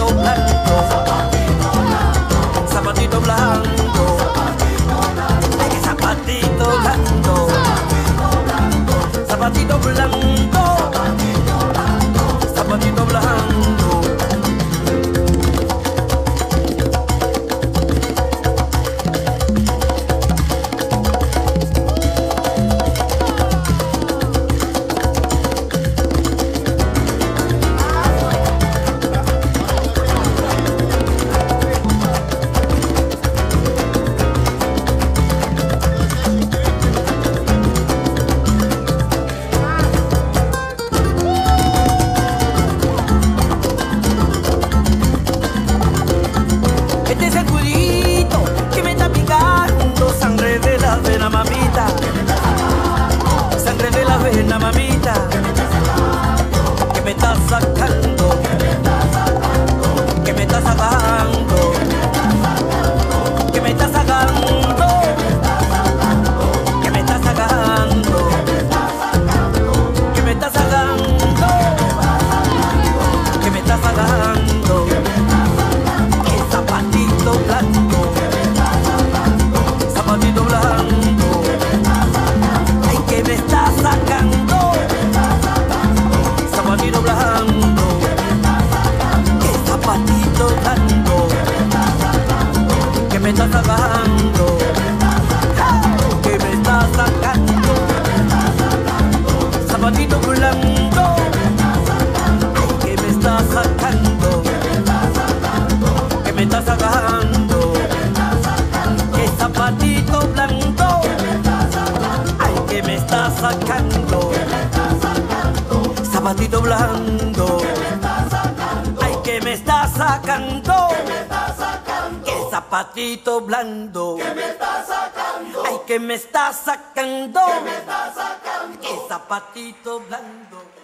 so happy. Una mamita. Que me está sacando, zapatito blanco, ay que me está sacando, que zapatito blando, ay que me está sacando, que zapatito blando.